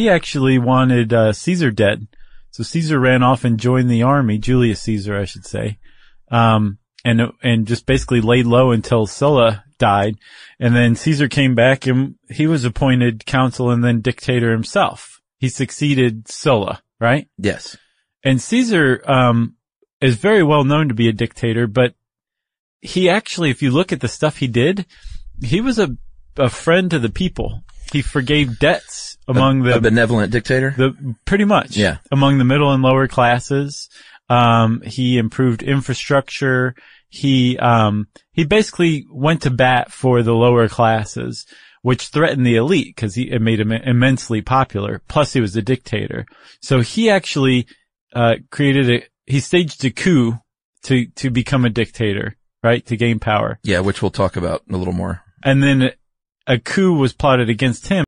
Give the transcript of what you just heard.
He actually wanted uh, Caesar dead. So Caesar ran off and joined the army, Julius Caesar, I should say. Um, and, and just basically laid low until Sulla died. And then Caesar came back and he was appointed consul and then dictator himself. He succeeded Sulla, right? Yes. And Caesar, um, is very well known to be a dictator, but he actually, if you look at the stuff he did, he was a, a friend to the people. He forgave debts among a, the a benevolent dictator. the pretty much Yeah. among the middle and lower classes. Um, he improved infrastructure. He um, he basically went to bat for the lower classes, which threatened the elite because he it made him immensely popular. Plus, he was a dictator, so he actually uh, created a he staged a coup to to become a dictator, right? To gain power, yeah, which we'll talk about a little more. and then a coup was plotted against him.